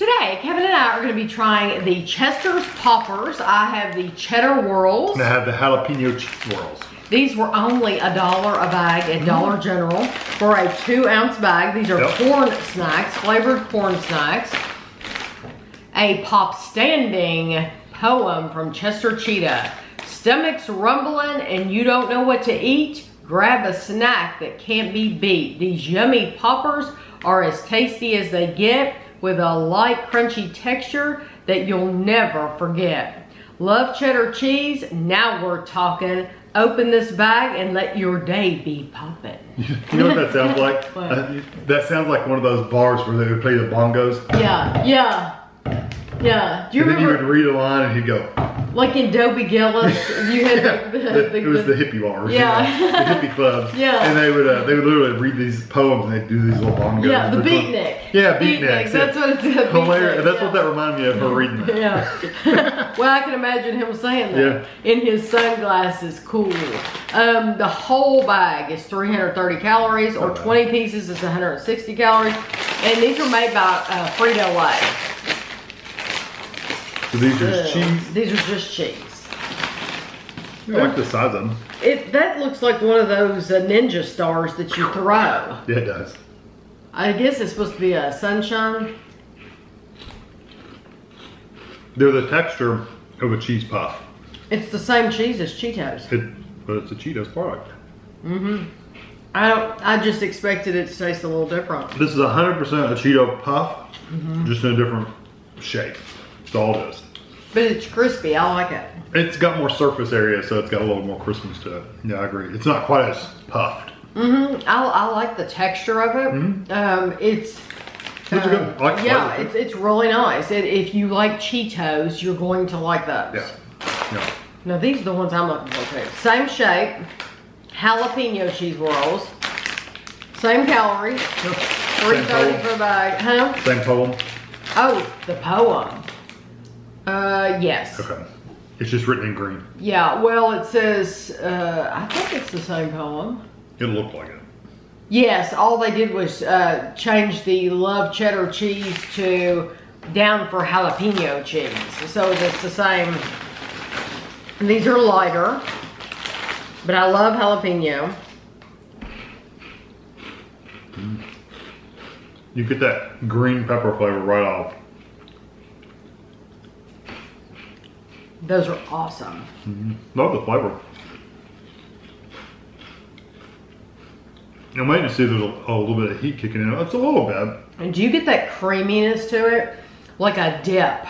Today, Kevin and I are gonna be trying the Chester's Poppers. I have the Cheddar Whirlz. And I have the jalapeno whirls. These were only a dollar a bag at Dollar mm-hmm. General for a two ounce bag. These are Yep. corn snacks, flavored corn snacks. A pop standing poem from Chester Cheetah. Stomach's rumbling and you don't know what to eat? Grab a snack that can't be beat. These yummy poppers are as tasty as they get with a light crunchy texture that you'll never forget. Love cheddar cheese? Now we're talking. Open this bag and let your day be popping. You know what that sounds like? Uh, that sounds like one of those bars where they would play the bongos. Yeah, yeah, yeah. Do you and then you would read a line and he'd go, like in Dobie Gillis, you had yeah. the, the, The- it was the hippie bars. Yeah. you know, the hippie clubs. Yeah. And they would uh, they would literally read these poems and they'd do these little bongos. yeah, the beatnik. Yeah, beatniks. That's yeah. what it's a Hilarious. That's yeah. what that reminded me of her reading that. Yeah. well, I can imagine him saying that in his sunglasses. Cool. Um, the whole bag is 330 calories, or 20 pieces is 160 calories. And these are made by uh, Frito Lay. So these are So, cheese. These are just cheese. I like the size of them. It that looks like one of those uh, ninja stars that you throw. Yeah, it does. I guess it's supposed to be a sunshine. They're the texture of a cheese puff. It's the same cheese as Cheetos. It, but it's a Cheetos product. Mhm. I don't. I just expected it to taste a little different. This is 100% a Cheeto puff, Mm-hmm. just in a different shape. That's all it is. But it's crispy. I like it. It's got more surface area, so it's got a little more crispness to it. Yeah, I agree. It's not quite as puffed. Mm-hmm. I, I like the texture of it. Um, it's. Mm-hmm. Those are good. um, I like yeah, it's, it's really nice. It, if you like Cheetos, you're going to like those. Yeah. Yeah. Now these are the ones I'm looking for too. Same shape, jalapeno cheese rolls, same calories, three thirty a bag. Huh? Same poem. Oh, the poem. Uh, yes. Okay. It's just written in green. Yeah. Well, it says. Uh, I think it's the same poem. It looked like it. Yes. All they did was uh, change the love cheddar cheese to down for jalapeno cheese. So it's the same. And these are lighter, but I love jalapeno. You get that green pepper flavor right off. Those are awesome. Love the flavor. I'm waiting to see if there's a, a little bit of heat kicking in. It's a little bit. And do you get that creaminess to it? Like a dip.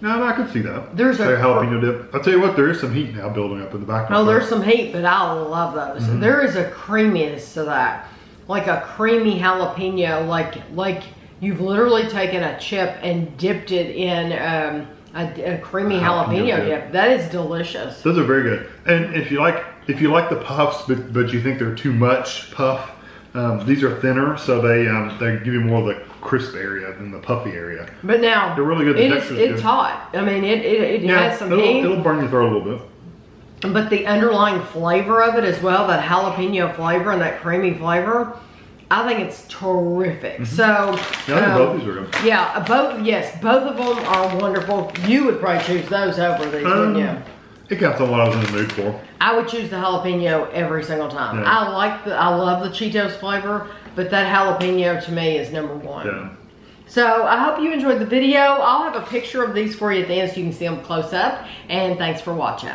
No, I can see that. There's a- Say jalapeno dip. I'll tell you what, there is some heat now building up in the back. Oh, there's some heat, but I love those. There is a creaminess to that. Like a creamy jalapeno, like like you've literally taken a chip and dipped it in um, a, a creamy A jalapeno dip. That is delicious. Those are very good. And if you like, if you like the puffs, but but you think they're too much puff, um, these are thinner, so they um, they give you more of the crisp area than the puffy area. But now They're really good. The It is, it's good. hot. I mean, it it, it has some it'll, heat, it'll burn your throat a little bit. but the underlying flavor of it as well, that jalapeno flavor and that creamy flavor, I think it's terrific. So Mm-hmm. Yeah, um, both these are good. Yeah, uh, both. Yes, both of them are wonderful. You would probably choose those over these, Um, wouldn't you? It counts on what I was in the mood for. I would choose the jalapeno every single time. Yeah. I like the, I love the Cheetos flavor, but that jalapeno to me is number one. Yeah. So I hope you enjoyed the video. I'll have a picture of these for you at the end so you can see them close up. And thanks for watching.